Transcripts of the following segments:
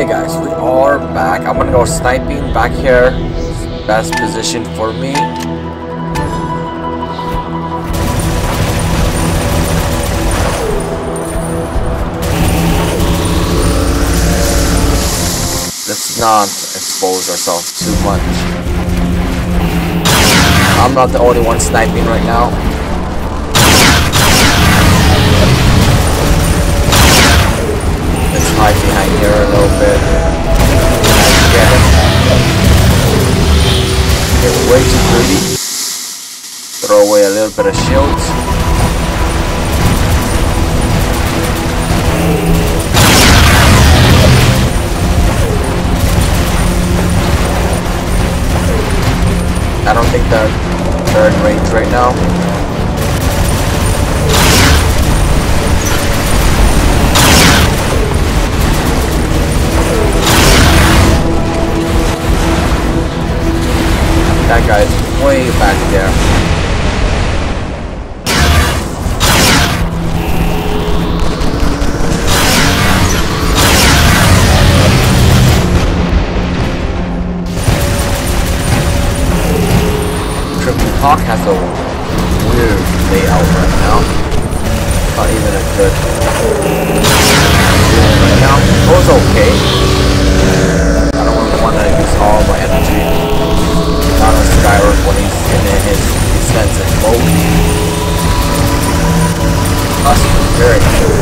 Hey guys, we are back. I'm gonna go sniping back here. Best position for me. Let's not expose ourselves too much. I'm not the only one sniping right now. Hide behind here a little bit. Get him. Get way too greedy. Throw away a little bit of shields. I don't think they're, they're in range right now. That guy's way back there. Triple Hawk has a weird layout right now. Not even a good right now. It was okay. Want to use all my energy. Not on Skyrim when he's in his expensive mode. That's very cool.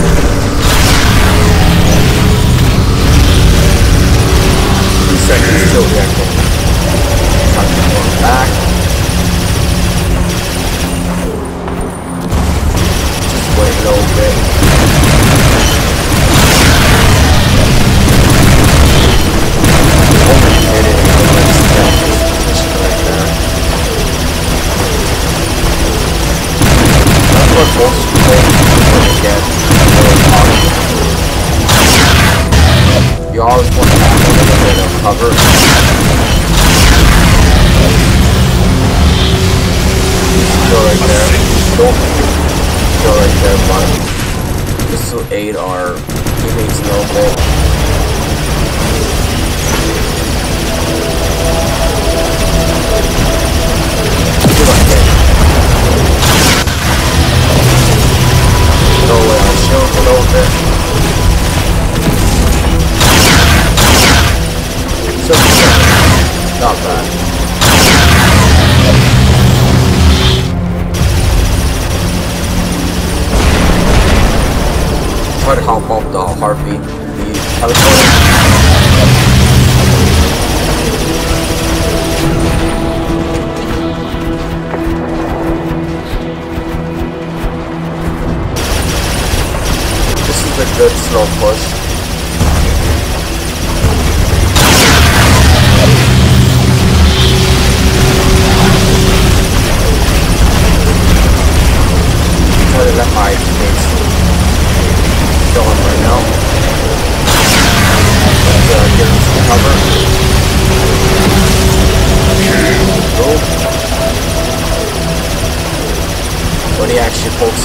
Aid our teammates a. Harpy, the. This is a good slow push.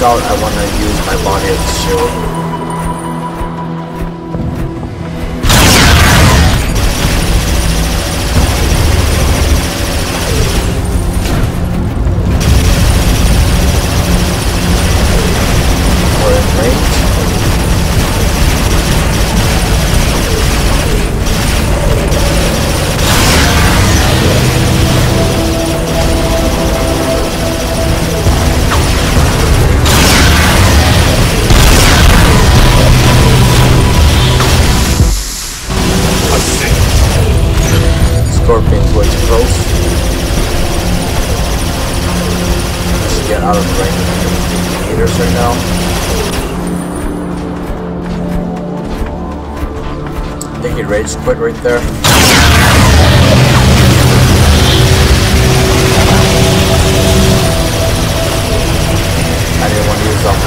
I want to use my body as a shield. Rage quit right there. I didn't want to use them.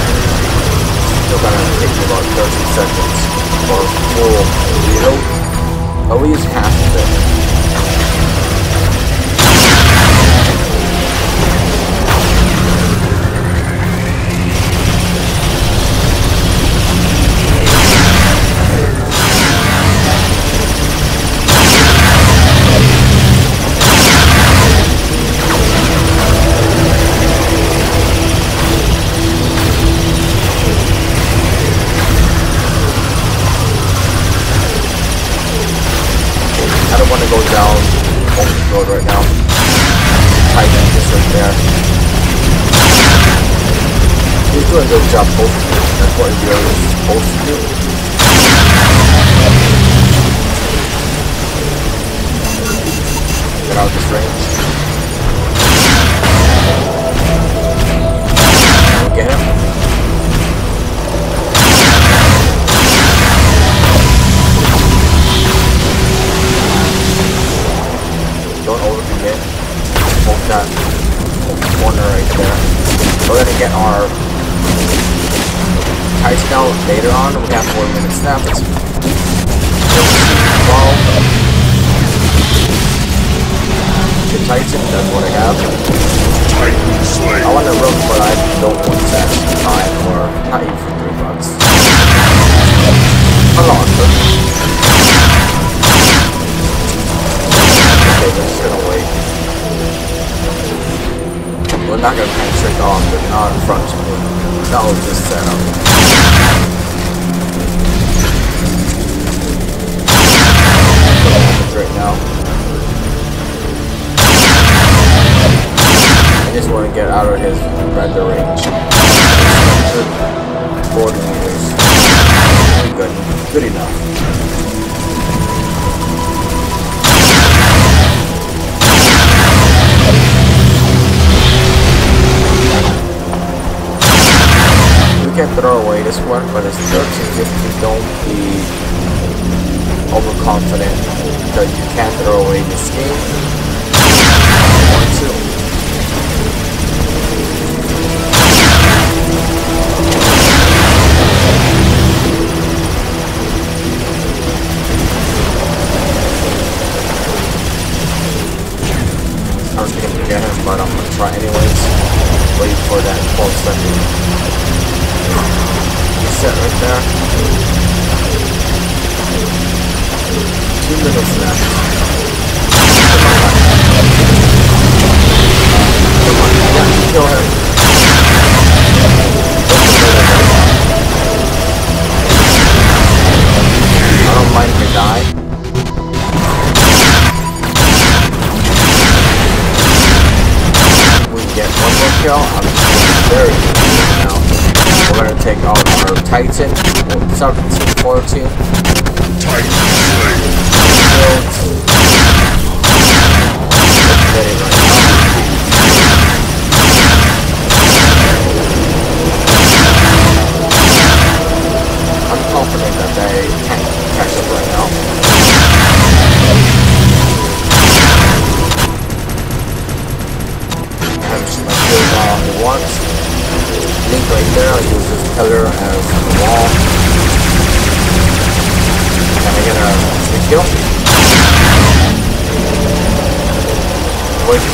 Still gonna take me about 30 seconds for full. But we use half of it. He's doing a good job posting. That's what is supposed to do. Get out of this range. Get him. Titan, that's what I have. I want to run, but I don't want to actually buy it for three bucks. A but okay, we're just gonna wait. We're not gonna penetrate off, but not in front of me. That was just set up. Right now. Just want to get out of his render range. 40 meters. Good. Good enough. We can throw away this one, but it's 1350. Don't be overconfident that you can throw away this game. Set right there. Two minutes left. Come on, yeah, kill him. I don't mind if die. we get one more kill, I'm very good now. We're gonna take out our Titan, 17, 14, Titan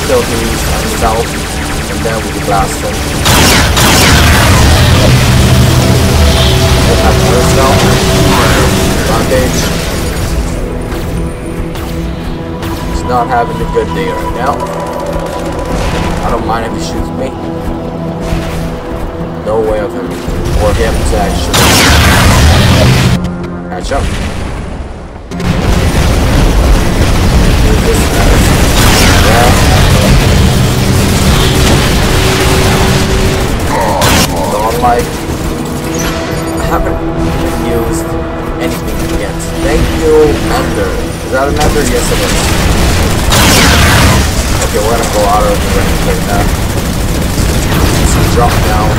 Wait till he's himself, and then we can blast. We'll have another spell. Bondage. He's not having a good day right now. I don't mind if he shoots me. No way of him or him to actually catch up. Like, I haven't used anything yet. Thank you, Ender. Is that an Ender? Yes, it is. Okay, we're gonna go out of the range right now. Just drop down.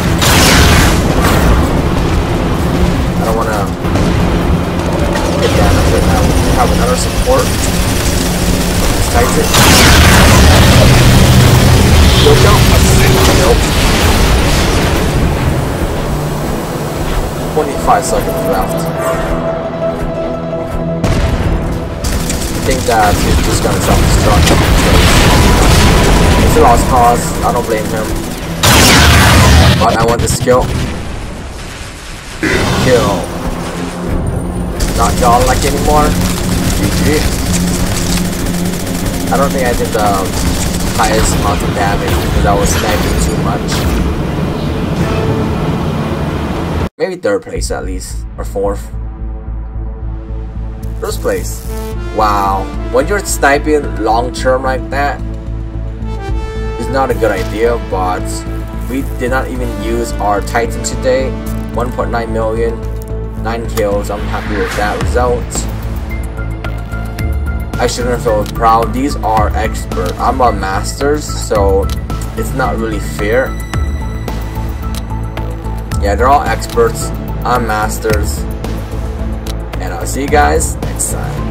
I don't wanna get damaged right now. We have another support. Titan. Down. Nope. 25 seconds left. I think that he's just gonna self-destruct. It's a lost cause, I don't blame him. But I want the skill. Kill. Not y'all like anymore. GG. I don't think I did the highest amount of damage because I was sniping too much. Maybe third place at least, or fourth. First place. Wow, when you're sniping long term like that, it's not a good idea, but we did not even use our Titan today. 1.9 million, 9 kills, I'm happy with that result. I shouldn't feel proud, these are expert. I'm a masters, so it's not really fair. Yeah, they're all experts. I'm masters. And I'll see you guys next time.